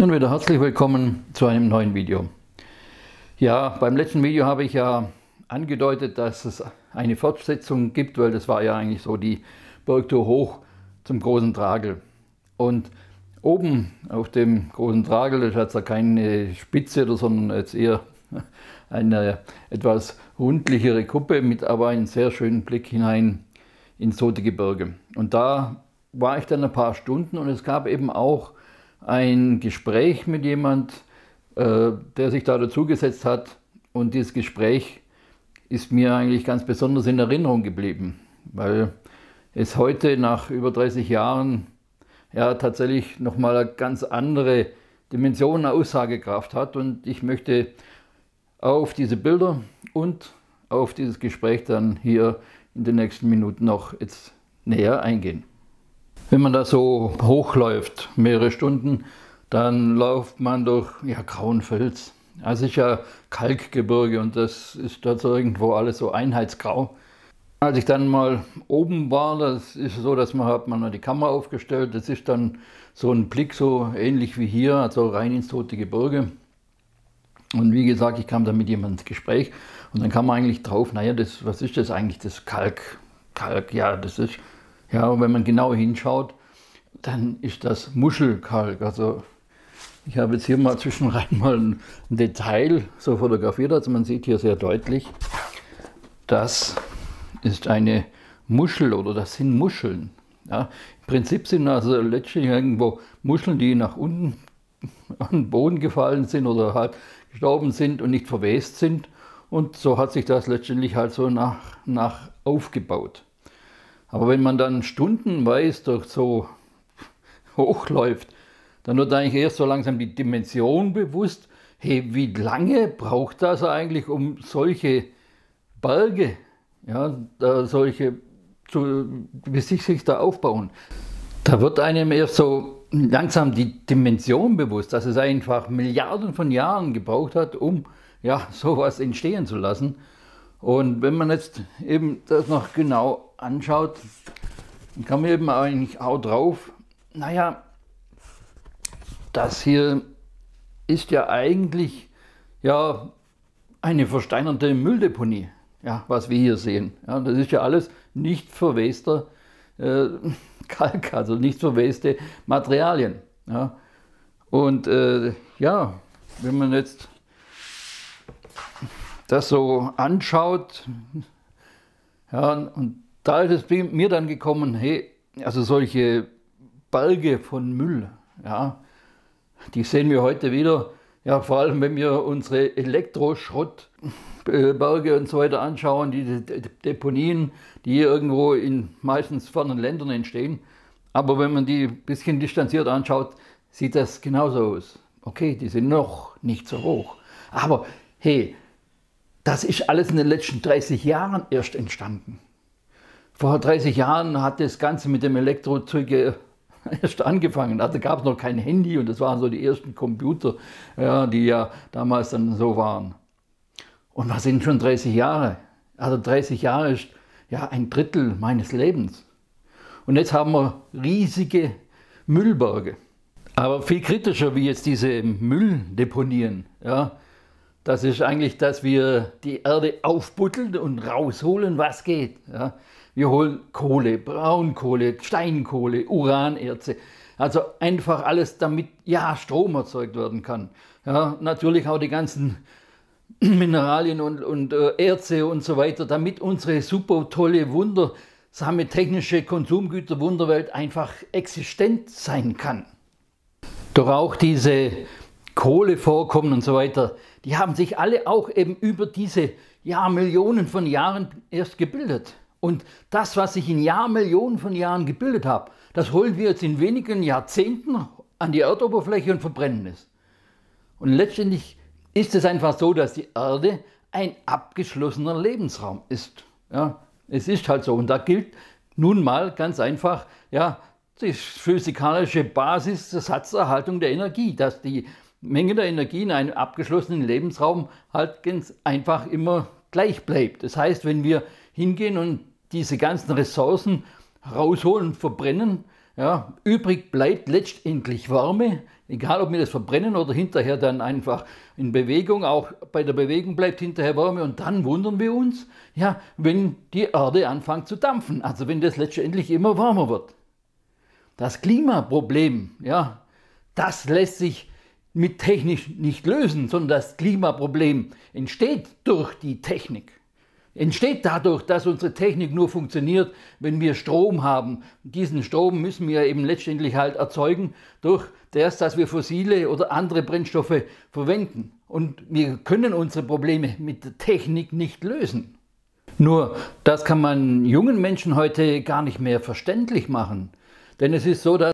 Nun wieder herzlich willkommen zu einem neuen Video. Ja, beim letzten Video habe ich ja angedeutet, dass es eine Fortsetzung gibt, weil das war ja eigentlich so die Bergtour hoch zum großen Tragel. Und oben auf dem großen Tragel, das hat ja keine Spitze, sondern jetzt eher eine etwas rundlichere Kuppe mit aber einem sehr schönen Blick hinein ins Tote Gebirge. Und da war ich dann ein paar Stunden und es gab eben auch ein Gespräch mit jemand, äh, der sich da dazugesetzt hat. Und dieses Gespräch ist mir eigentlich ganz besonders in Erinnerung geblieben, weil es heute nach über 30 Jahren ja tatsächlich nochmal eine ganz andere Dimension, Aussagekraft hat. Und ich möchte auf diese Bilder und auf dieses Gespräch dann hier in den nächsten Minuten noch jetzt näher eingehen. Wenn man da so hochläuft, mehrere Stunden, dann läuft man durch ja, grauen Fels. Also ist ja Kalkgebirge und das ist dort so irgendwo alles so einheitsgrau. Als ich dann mal oben war, das ist so, dass man hat man die Kamera aufgestellt, das ist dann so ein Blick so ähnlich wie hier, also rein ins tote Gebirge. Und wie gesagt, ich kam dann mit jemandem ins Gespräch und dann kam man eigentlich drauf, naja, das, was ist das eigentlich, das Kalk? Kalk, ja, das ist ja, und wenn man genau hinschaut, dann ist das Muschelkalk. Also ich habe jetzt hier mal zwischenrein mal ein Detail so fotografiert. Also man sieht hier sehr deutlich, das ist eine Muschel oder das sind Muscheln. Ja, Im Prinzip sind also letztlich irgendwo Muscheln, die nach unten an den Boden gefallen sind oder halt gestorben sind und nicht verwest sind. Und so hat sich das letztendlich halt so nach, nach aufgebaut. Aber wenn man dann stundenweise durch so hochläuft, dann wird eigentlich erst so langsam die Dimension bewusst, hey, wie lange braucht das eigentlich, um solche Berge, ja, solche, zu, wie sich, sich da aufbauen. Da wird einem erst so langsam die Dimension bewusst, dass es einfach Milliarden von Jahren gebraucht hat, um ja, sowas entstehen zu lassen. Und wenn man jetzt eben das noch genau anschaut, dann kann man eben eigentlich auch drauf, naja, das hier ist ja eigentlich ja eine versteinerte Mülldeponie, ja, was wir hier sehen. Ja, das ist ja alles nicht verwester äh, Kalk, also nicht verweste Materialien. Ja. Und äh, ja, wenn man jetzt das so anschaut, ja, und da ist es mir dann gekommen, hey, also solche Berge von Müll, ja, die sehen wir heute wieder, ja, vor allem wenn wir unsere Elektroschrottberge und so weiter anschauen, die Deponien, die hier irgendwo in meistens fernen Ländern entstehen. Aber wenn man die ein bisschen distanziert anschaut, sieht das genauso aus. Okay, die sind noch nicht so hoch. Aber hey, das ist alles in den letzten 30 Jahren erst entstanden. Vor 30 Jahren hat das Ganze mit dem Elektrozeug erst angefangen. Also gab es noch kein Handy und das waren so die ersten Computer, ja, die ja damals dann so waren. Und was sind schon 30 Jahre? Also 30 Jahre ist ja ein Drittel meines Lebens. Und jetzt haben wir riesige Müllberge. Aber viel kritischer wie jetzt diese Mülldeponien. Ja, das ist eigentlich, dass wir die Erde aufbuddeln und rausholen, was geht. Ja. Wir holen Kohle, Braunkohle, Steinkohle, Uranerze. Also einfach alles, damit ja Strom erzeugt werden kann. Ja, natürlich auch die ganzen Mineralien und, und äh, Erze und so weiter, damit unsere super tolle, wundersame technische Konsumgüter Wunderwelt einfach existent sein kann. Doch auch diese Kohlevorkommen und so weiter, die haben sich alle auch eben über diese ja, Millionen von Jahren erst gebildet. Und das, was sich in Jahrmillionen von Jahren gebildet hat, das holen wir jetzt in wenigen Jahrzehnten an die Erdoberfläche und verbrennen es. Und letztendlich ist es einfach so, dass die Erde ein abgeschlossener Lebensraum ist. Ja, es ist halt so. Und da gilt nun mal ganz einfach, ja, die physikalische Basis der Satzerhaltung der Energie, dass die Menge der Energie in einem abgeschlossenen Lebensraum halt ganz einfach immer gleich bleibt. Das heißt, wenn wir hingehen und diese ganzen Ressourcen rausholen, verbrennen, ja, übrig bleibt letztendlich Wärme, Egal, ob wir das verbrennen oder hinterher dann einfach in Bewegung, auch bei der Bewegung bleibt hinterher Wärme und dann wundern wir uns, ja, wenn die Erde anfängt zu dampfen, also wenn das letztendlich immer wärmer wird. Das Klimaproblem, ja, das lässt sich mit Technik nicht lösen, sondern das Klimaproblem entsteht durch die Technik entsteht dadurch, dass unsere Technik nur funktioniert, wenn wir Strom haben. Diesen Strom müssen wir eben letztendlich halt erzeugen durch das, dass wir fossile oder andere Brennstoffe verwenden. Und wir können unsere Probleme mit der Technik nicht lösen. Nur, das kann man jungen Menschen heute gar nicht mehr verständlich machen. Denn es ist so, dass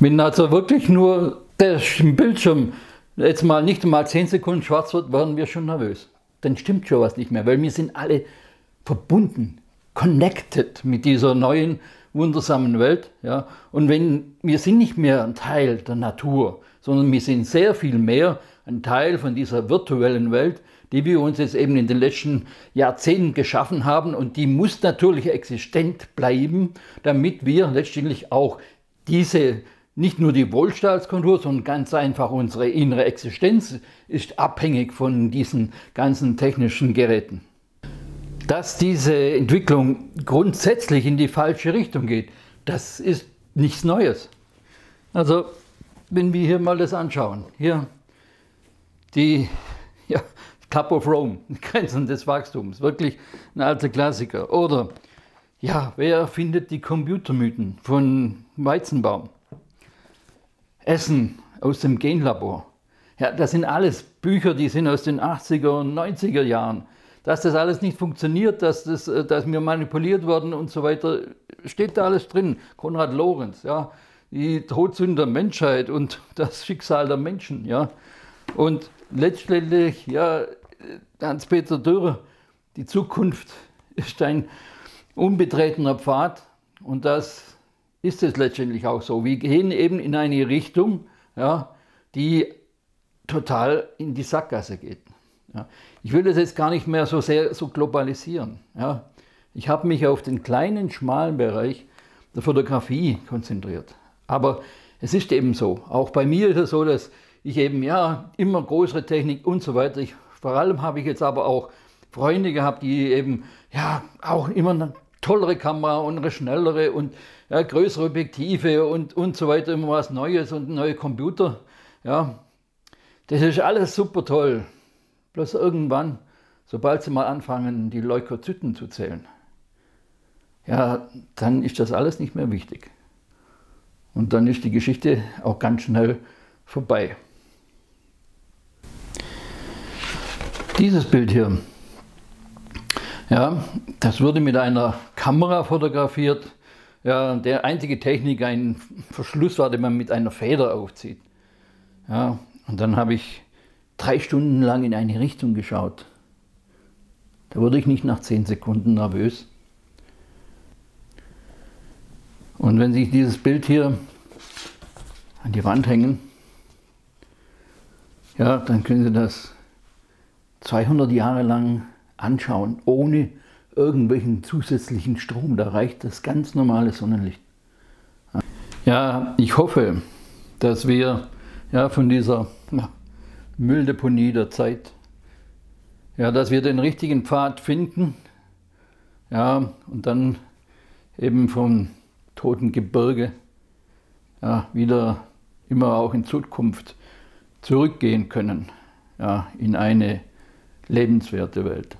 Wenn also wirklich nur der Bildschirm jetzt mal nicht mal 10 Sekunden schwarz wird, werden wir schon nervös. Dann stimmt schon was nicht mehr, weil wir sind alle verbunden, connected mit dieser neuen, wundersamen Welt. Ja? Und wenn wir sind nicht mehr ein Teil der Natur, sondern wir sind sehr viel mehr ein Teil von dieser virtuellen Welt, die wir uns jetzt eben in den letzten Jahrzehnten geschaffen haben und die muss natürlich existent bleiben, damit wir letztendlich auch diese nicht nur die Wohlstandskontur, sondern ganz einfach unsere innere Existenz ist abhängig von diesen ganzen technischen Geräten. Dass diese Entwicklung grundsätzlich in die falsche Richtung geht, das ist nichts Neues. Also, wenn wir hier mal das anschauen, hier die ja, Cup of Rome, Grenzen des Wachstums, wirklich ein alter Klassiker. Oder, ja, wer findet die Computermythen von Weizenbaum? Essen aus dem Genlabor. Ja, das sind alles Bücher, die sind aus den 80er und 90er Jahren. Dass das alles nicht funktioniert, dass, das, äh, dass wir manipuliert werden und so weiter, steht da alles drin. Konrad Lorenz, ja, die Todsünde der Menschheit und das Schicksal der Menschen, ja. Und letztendlich, ja, Hans-Peter Dürr, die Zukunft ist ein unbetretener Pfad und das ist es letztendlich auch so. Wir gehen eben in eine Richtung, ja, die total in die Sackgasse geht. Ja. Ich will das jetzt gar nicht mehr so sehr so globalisieren. Ja. Ich habe mich auf den kleinen, schmalen Bereich der Fotografie konzentriert. Aber es ist eben so. Auch bei mir ist es so, dass ich eben ja immer größere Technik und so weiter. Ich, vor allem habe ich jetzt aber auch Freunde gehabt, die eben ja auch immer tollere Kamera und eine schnellere und ja, größere Objektive und, und so weiter, immer was Neues und neue Computer. Ja, das ist alles super toll. Bloß irgendwann, sobald sie mal anfangen, die Leukozyten zu zählen, ja, dann ist das alles nicht mehr wichtig. Und dann ist die Geschichte auch ganz schnell vorbei. Dieses Bild hier, ja, das wurde mit einer Kamera fotografiert, ja, der einzige Technik ein Verschluss war, den man mit einer Feder aufzieht. Ja, und dann habe ich drei Stunden lang in eine Richtung geschaut. Da wurde ich nicht nach zehn Sekunden nervös. Und wenn Sie dieses Bild hier an die Wand hängen, ja, dann können Sie das 200 Jahre lang anschauen, ohne irgendwelchen zusätzlichen Strom. Da reicht das ganz normale Sonnenlicht. Ja, ich hoffe, dass wir ja, von dieser Mülldeponie der Zeit, ja, dass wir den richtigen Pfad finden ja, und dann eben vom toten Gebirge ja, wieder immer auch in Zukunft zurückgehen können ja, in eine lebenswerte Welt.